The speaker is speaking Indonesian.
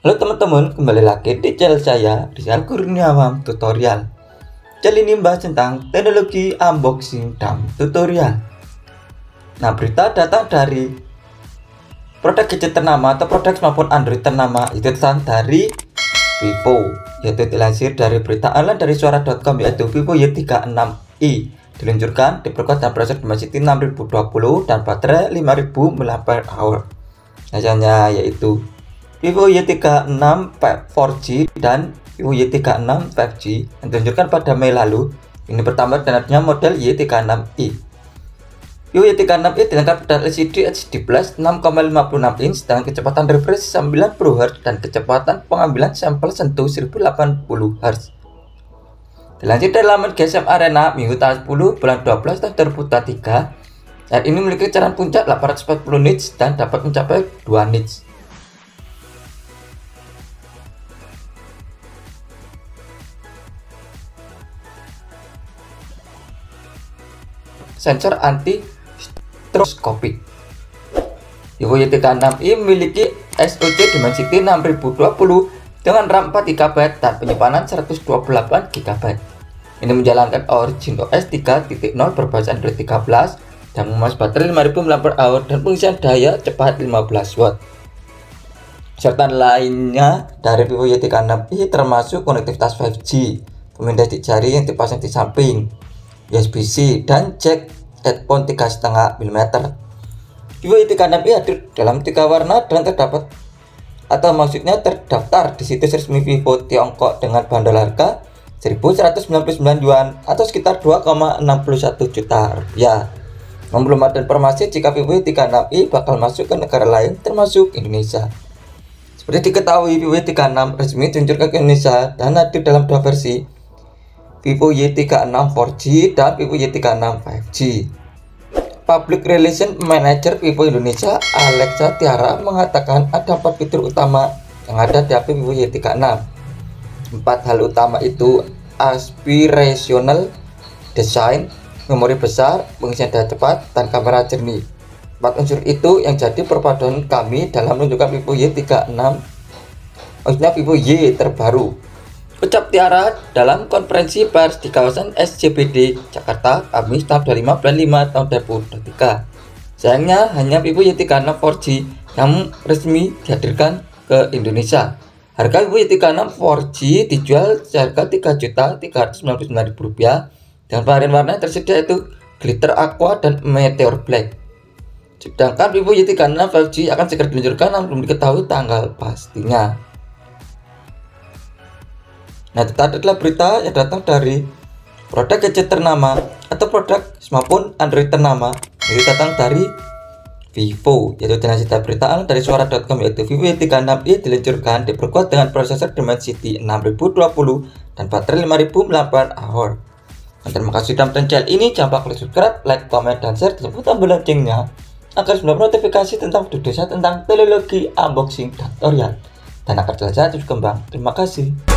Halo teman-teman, kembali lagi di channel saya Rizal Kurniawan Tutorial. Kali ini membahas tentang teknologi unboxing dan tutorial. Nah, berita datang dari produk gadget ternama atau produk smartphone Android ternama itu datang dari Vivo, yaitu dilansir dari berita online dari suara.com yaitu Vivo Y36i diluncurkan diperkuat dengan prosesor Dimensity 6020 dan baterai 5000 mAh. Hasilnya yaitu Vivo Y36 4G dan Vivo Y36 5G yang diluncurkan pada Mei lalu. Ini pertama dan artinya model Y36i. Vivo Y36i dilengkapi dengan LCD HD Plus 6,56 inch dengan kecepatan refresh 90 Hz dan kecepatan pengambilan sampel sentuh 1080 Hz. Dilansir dari laman GSM Arena Minggu tanggal 10 bulan 12 tahun 2023, saat ini memiliki ceceran puncak 840 nits dan dapat mencapai 2 nits. Sensor anti stroboskopik. Vivo Y36i memiliki SoC Dimensity 6020 dengan RAM 4 GB dan penyimpanan 128 GB. Ini menjalankan Origin OS 3.0 berbasis Android 13 dan memas baterai 5000 mAh dan pengisian daya cepat 15 watt. Serta lainnya dari Vivo Y36i termasuk konektivitas 5G, pemindai jari yang dipasang di samping, USB-C dan jack headphone 3,5 mm. Vivo Y36i hadir dalam tiga warna dan terdapat atau maksudnya terdaftar di situs resmi Vivo Tiongkok dengan bandol harga 1199 yuan atau sekitar 2,61 juta rupiah. Namun belum ada informasi jika Vivo Y36i bakal masuk ke negara lain termasuk Indonesia. Seperti diketahui Vivo Y36 resmi diluncurkan ke Indonesia dan hadir dalam dua versi Vivo Y36 4G dan Vivo Y36 5G. Public Relation Manager Vivo Indonesia Alexa Tiara mengatakan ada empat fitur utama yang ada di HP Vivo Y36. Empat hal utama itu aspirational design, memori besar, pengisian daya cepat, dan kamera jernih. Empat unsur itu yang jadi perpaduan kami dalam menunjukkan Vivo Y36 maksudnya Vivo Y terbaru Ucap Tiara dalam konferensi pers di kawasan SCBD Jakarta Kamis tanggal 25 bulan 5 tahun 2023. Sayangnya hanya Vivo Y36 4G yang resmi dihadirkan ke Indonesia. Harga Vivo Y36 4G dijual seharga Rp3.399.000 dengan varian warna yang tersedia itu glitter aqua dan meteor black. Sedangkan Vivo Y36 5G akan segera diluncurkan namun belum diketahui tanggal pastinya. Nah, itu adalah berita yang datang dari produk gadget ternama atau produk smartphone Android ternama itu datang dari Vivo yaitu dengan cerita berita dari suara.com yaitu Vivo Y36i diluncurkan diperkuat dengan prosesor Dimensity 6020 dan baterai 5000 mAh. Dan terima kasih sudah menonton channel ini jangan lupa klik subscribe, like, comment, dan share dan tombol loncengnya agar semua notifikasi tentang video saya tentang teknologi unboxing dan tutorial dan akan terus kembang. Terima kasih.